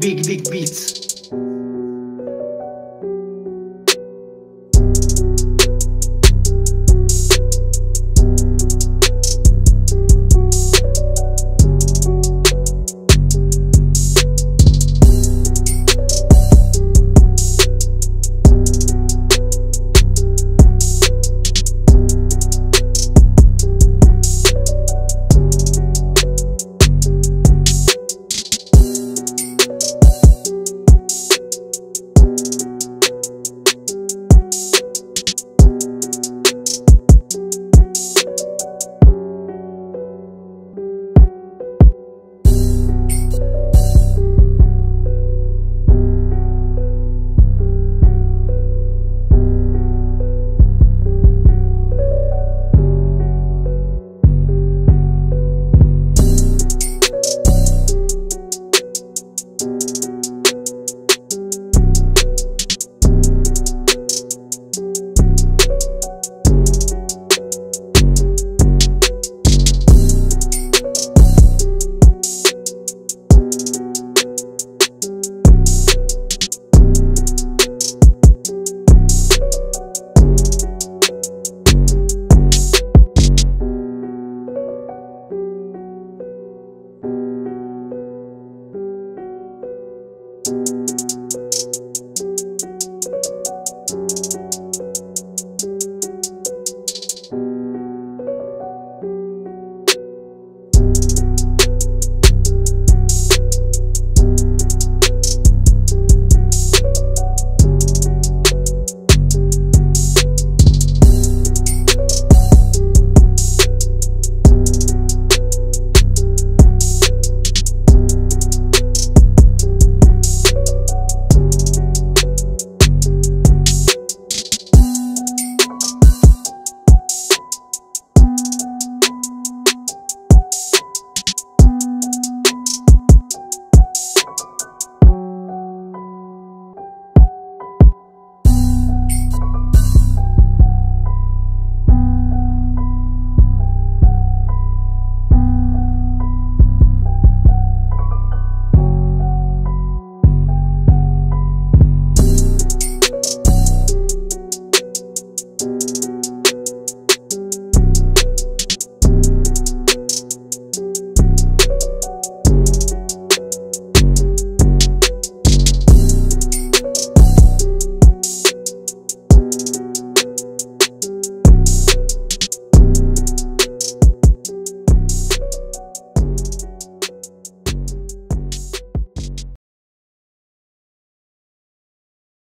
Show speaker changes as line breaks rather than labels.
Big big Beats.